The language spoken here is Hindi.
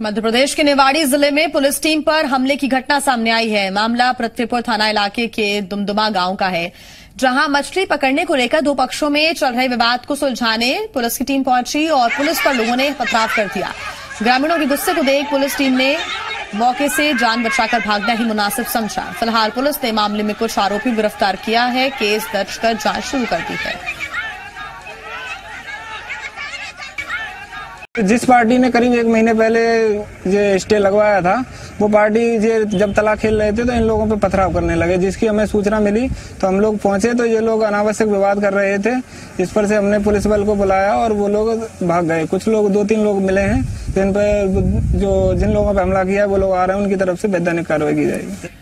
मध्य प्रदेश के निवाड़ी ज़िले में पुलिस टीम पर हमले की घटना सामने आई है। मामला पृथ्वीपुर थाना इलाके के दुमदुमा गाँव का है, जहाँ मछली पकड़ने को लेकर दो पक्षों में चल रहे विवाद को सुलझाने पुलिस की टीम पहुँची और पुलिस पर लोगों ने पथराव कर दिया। ग्रामीणों के गुस्से को देख पुलिस टीम ने मौके से जान बचाकर भागना ही मुनासिब समझा। फ़िलहाल पुलिस ने मामले में कुछ आरोपी गिरफ़्तार किया है, केस दर्ज कर जाँच शुरू कर दी है। जिस पार्टी ने करीब एक महीने पहले जो स्टे लगवाया था, वो पार्टी ये जब तला खेल रहे थे तो इन लोगों पे पथराव करने लगे। जिसकी हमें सूचना मिली तो हम लोग पहुँचे तो ये लोग अनावश्यक विवाद कर रहे थे। इस पर से हमने पुलिस बल को बुलाया और वो लोग भाग गए। कुछ लोग दो तीन लोग मिले हैं, जिन पर जो जिन लोगों पर हमला किया, वो लोग आ रहे हैं, उनकी तरफ़ से वैधानिक कार्रवाई की जाएगी।